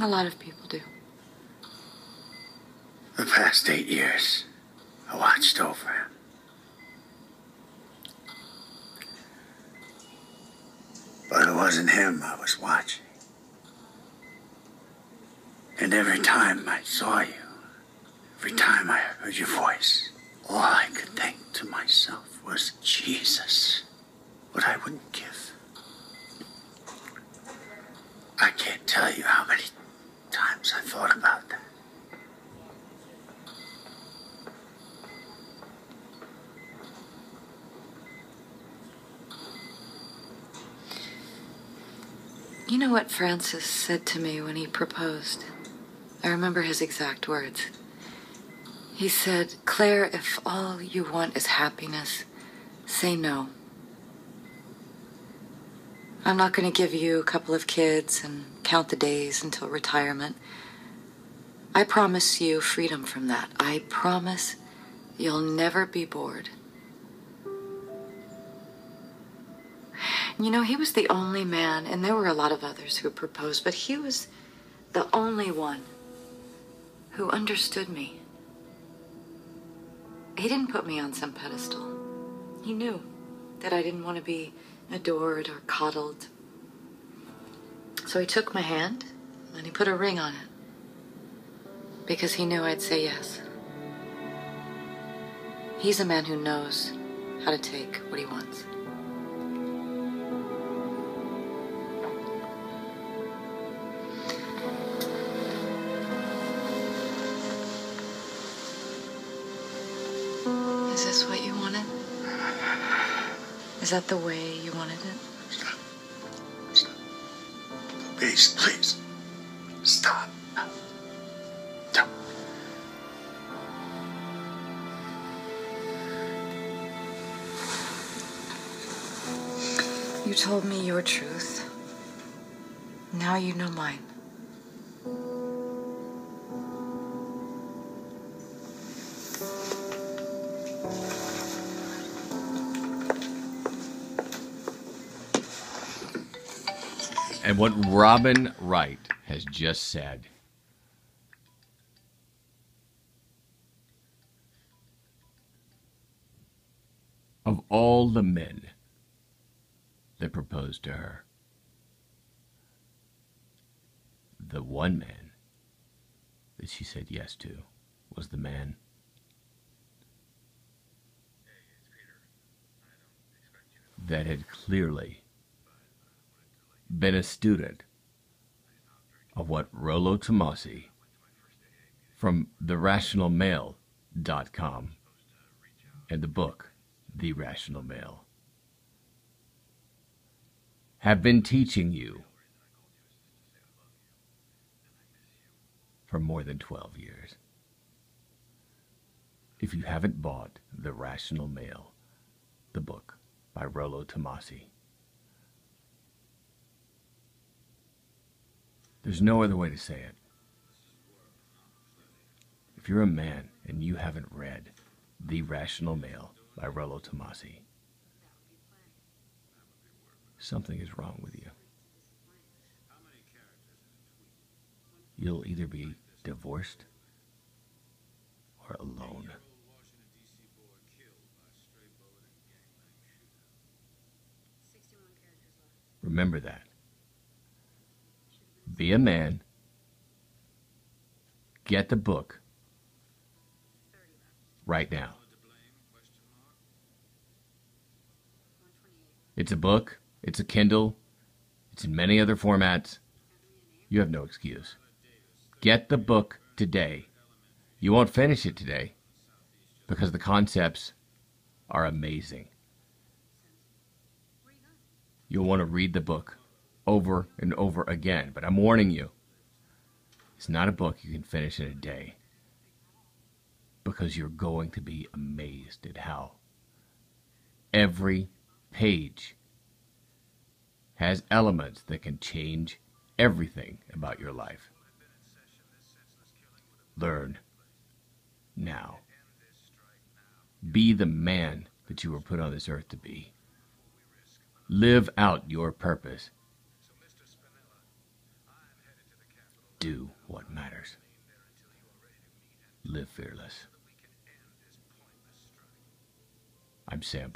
A lot of people do. The past eight years, I watched over him. But it wasn't him I was watching. And every time I saw you, every time I heard your voice, all I could think to myself was Jesus, what I wouldn't give. I can't tell you how many I thought about that. You know what Francis said to me when he proposed? I remember his exact words. He said, Claire, if all you want is happiness, say no. I'm not going to give you a couple of kids and count the days until retirement. I promise you freedom from that. I promise you'll never be bored. You know, he was the only man, and there were a lot of others who proposed, but he was the only one who understood me. He didn't put me on some pedestal. He knew that I didn't want to be adored or coddled. So he took my hand and he put a ring on it because he knew I'd say yes. He's a man who knows how to take what he wants. Is this what you wanted? Is that the way you wanted it? Please, please. Stop. You told me your truth. Now you know mine. And what Robin Wright has just said. Of all the men that proposed to her, the one man that she said yes to was the man that had clearly been a student of what Rollo Tomasi from therationalmale.com and the book The Rational Male have been teaching you for more than 12 years. If you haven't bought The Rational Male, the book by Rollo Tomasi, There's no other way to say it. If you're a man and you haven't read The Rational Male by Rollo Tomasi, something is wrong with you. You'll either be divorced or alone. Remember that. Be a man. Get the book right now. It's a book, it's a Kindle, it's in many other formats. You have no excuse. Get the book today. You won't finish it today because the concepts are amazing. You'll want to read the book over and over again. But I'm warning you, it's not a book you can finish in a day because you're going to be amazed at how every page has elements that can change everything about your life. Learn now. Be the man that you were put on this earth to be. Live out your purpose do what matters. Live fearless. I'm Sam.